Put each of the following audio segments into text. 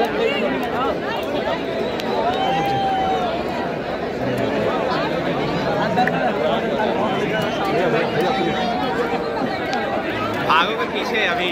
आगे भागो पीछे अभी।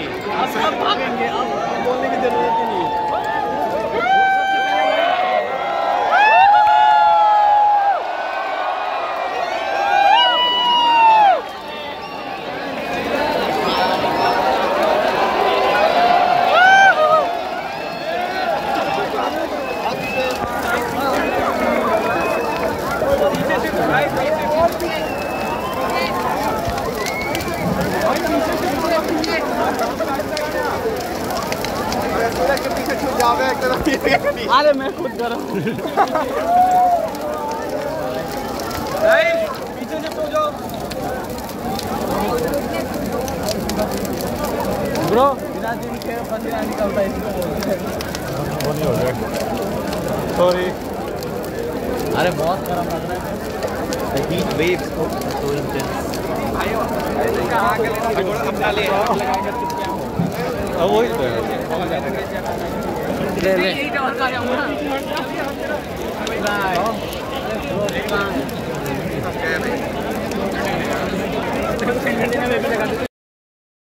अरे मैं खुद कर रहा हूँ। पीछे से तो जाओ। ब्रो। बिना दिन के पसीना निकलता है इसको हैं नहीं हो जाएगा सॉरी अरे बहुत गर्म लग रहा है। The heat waves are so intense. अपना ले। अब वही तो है। ले ले